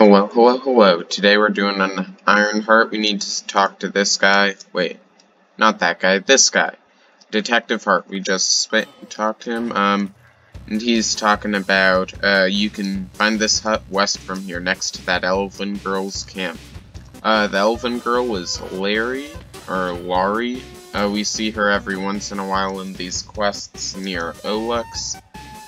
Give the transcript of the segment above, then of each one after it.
Hello, hello, hello. Today we're doing an Ironheart. We need to talk to this guy. Wait, not that guy, this guy. Detective Hart. We just talked to him. Um, and he's talking about, uh, you can find this hut west from here, next to that Elven Girl's camp. Uh, the Elven Girl is Larry, or Laurie. Uh, we see her every once in a while in these quests near Olux.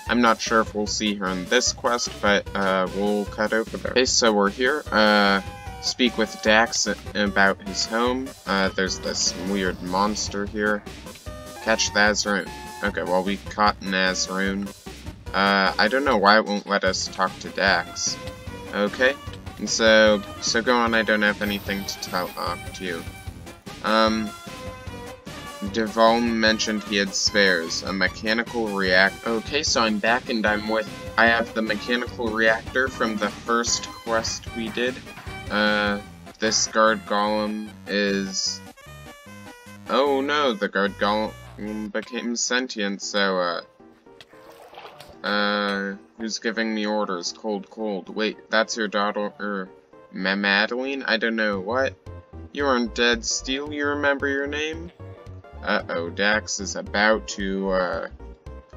I'm not sure if we'll see her in this quest, but uh, we'll cut over there. Okay, so we're here. Uh, speak with Dax about his home. Uh, there's this weird monster here. Catch the Azaroon. Okay, well, we caught an Azaroon. Uh, I don't know why it won't let us talk to Dax. Okay, and so, so go on, I don't have anything to tell uh, to you. Um, Duval mentioned he had spares. A mechanical react- Okay, so I'm back and I'm with- I have the mechanical reactor from the first quest we did. Uh, this guard golem is... Oh no, the guard golem became sentient, so, uh... Uh, who's giving me orders? Cold, cold. Wait, that's your daughter, er, Madeline? I don't know, what? You aren't dead steel, you remember your name? Uh-oh, Dax is about to, uh...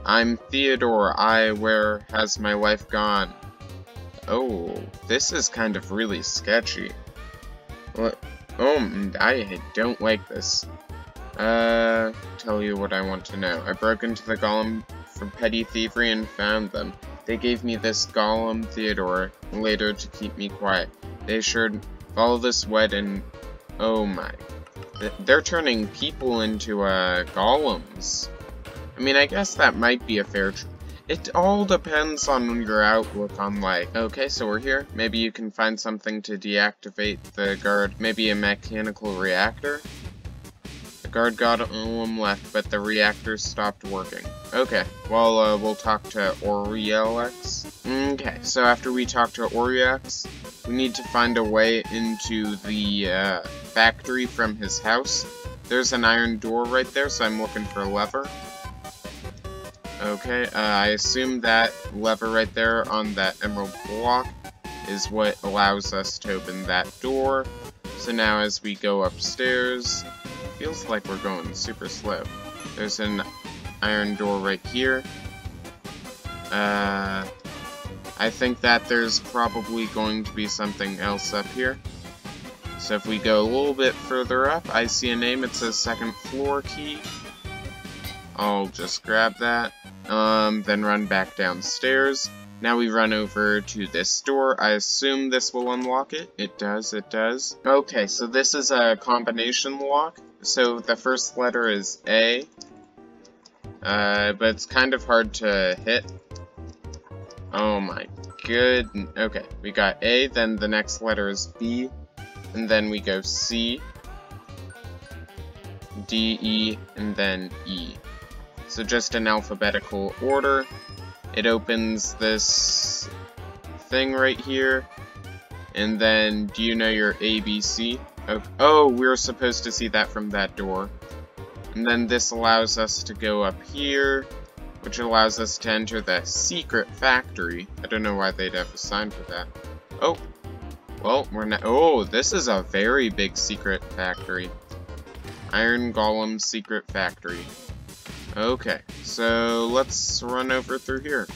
I'm Theodore, I, where has my wife gone? Oh, this is kind of really sketchy. What? Oh, I don't like this. Uh, tell you what I want to know. I broke into the golem for petty thievery and found them. They gave me this golem Theodore later to keep me quiet. They assured follow this wed and oh my they're turning people into, uh, golems. I mean, I guess that might be a fair... It all depends on your outlook on, like, okay, so we're here. Maybe you can find something to deactivate the guard. Maybe a mechanical reactor? The guard got golem left, but the reactor stopped working. Okay, well, uh, we'll talk to Orielex. Okay, so after we talk to Orielex, we need to find a way into the, uh, factory from his house. There's an iron door right there, so I'm looking for a lever. Okay, uh, I assume that lever right there on that emerald block is what allows us to open that door. So now as we go upstairs, feels like we're going super slow. There's an iron door right here. Uh, I think that there's probably going to be something else up here. So if we go a little bit further up, I see a name, it says second floor key. I'll just grab that, um, then run back downstairs. Now we run over to this door. I assume this will unlock it. It does, it does. Okay, so this is a combination lock. So the first letter is A, uh, but it's kind of hard to hit. Oh my good. Okay, we got A, then the next letter is B, and then we go C, D, E, and then E. So just in alphabetical order. It opens this thing right here. And then, do you know your ABC? Oh, oh, we are supposed to see that from that door. And then this allows us to go up here, which allows us to enter the secret factory. I don't know why they'd have a sign for that. Oh, well, we're not- oh, this is a very big secret factory. Iron Golem Secret Factory. Okay, so let's run over through here.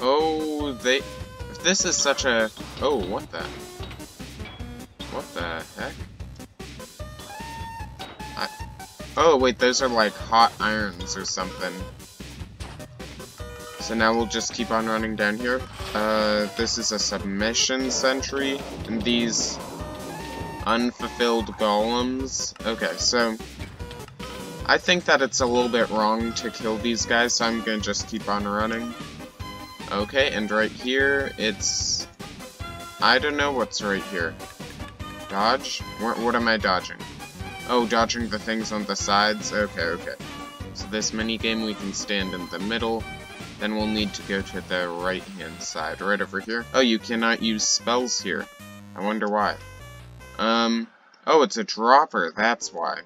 Oh, they- this is such a- oh, what the- what the heck? Oh, wait, those are like hot irons or something. So now we'll just keep on running down here. Uh, this is a submission sentry, and these unfulfilled golems. Okay, so I think that it's a little bit wrong to kill these guys, so I'm gonna just keep on running. Okay, and right here, it's... I don't know what's right here. Dodge? What, what am I dodging? Oh, dodging the things on the sides? Okay, okay. So this minigame, we can stand in the middle, then we'll need to go to the right-hand side, right over here. Oh, you cannot use spells here. I wonder why. Um, oh, it's a dropper, that's why.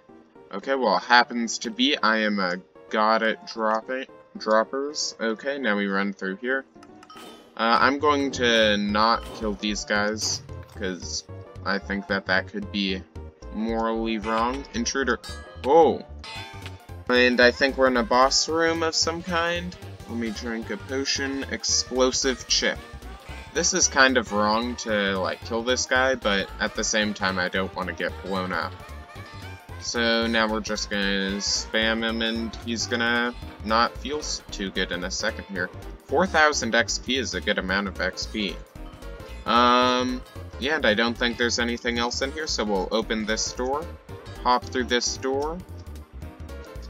Okay, well, happens to be I am a god at dropping droppers. Okay, now we run through here. Uh, I'm going to not kill these guys, because I think that that could be morally wrong. Intruder. Whoa. And I think we're in a boss room of some kind. Let me drink a potion. Explosive chip. This is kind of wrong to, like, kill this guy, but at the same time, I don't want to get blown up. So now we're just gonna spam him, and he's gonna not feel too good in a second here. 4,000 XP is a good amount of XP. Um, and I don't think there's anything else in here, so we'll open this door, hop through this door,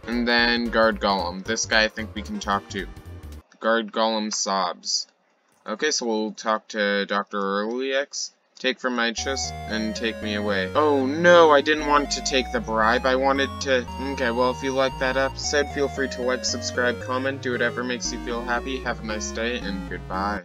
and then Guard Golem. This guy I think we can talk to. Guard Golem sobs. Okay, so we'll talk to Dr. Earlyx. Take from my chest and take me away. Oh no, I didn't want to take the bribe. I wanted to... Okay, well, if you like that episode, feel free to like, subscribe, comment, do whatever makes you feel happy. Have a nice day, and goodbye.